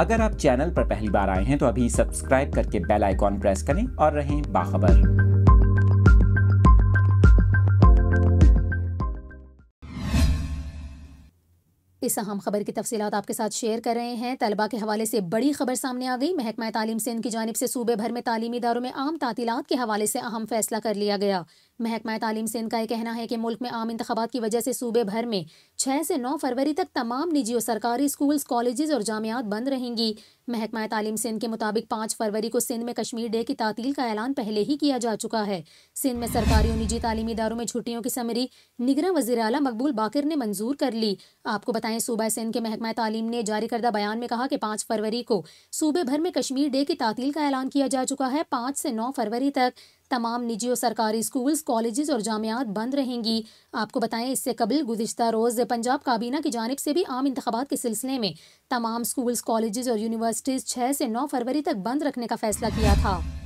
अगर आप चैनल पर पहली बार आए हैं तो अभी सब्सक्राइब करके बेल आइकॉन प्रेस करें और रहें बाखबर। इस अहम खबर की तफसीत आपके साथ शेयर कर रहे हैं। तलबा के हवाले से बड़ी खबर सामने आ गई। महकमा तालीम सिंध की जानब से सूबे भर में तालीमी इदारों में आम तातीलत के हवाले से अहम फैसला कर लिया गया। महकमा तालीम सिंध का यह कहना है कि मुल्क में आम इंतबात की वजह से सूबे भर में छः से नौ फरवरी तक तमाम निजी और सरकारी स्कूल्स कॉलेज और जामियात बंद रहेंगी। महकमा तालीम सिंध के मुताबिक पाँच फरवरी को सिंध में कश्मीर डे की तातील का ऐलान पहले ही किया जा चुका है। सिंध में सरकारी और निजी तालीमी इदारों में छुट्टियों की समरी निगरान वजी अला मकबूल बाकर ने मंजूर कर ली। आपको बताएँ, सूबा सिंध के महकमा तालीम ने जारी करदा बयान में कहा कि पाँच फरवरी को सूबे भर में कश्मीर डे की तातील का ऐलान किया जा चुका है। पाँच से नौ फरवरी तक तमाम निजी और सरकारी स्कूल्स, कॉलेजेस और जामियात बंद रहेंगी। आपको बताएँ, इससे कबल गुजशत रोज़ पंजाब काबीना की जानब से भी आम इंतबात के सिलसिले में तमाम स्कूल्स, कॉलेजेस और यूनिवर्सिटीज़ छः से नौ फरवरी तक बंद रखने का फैसला किया था।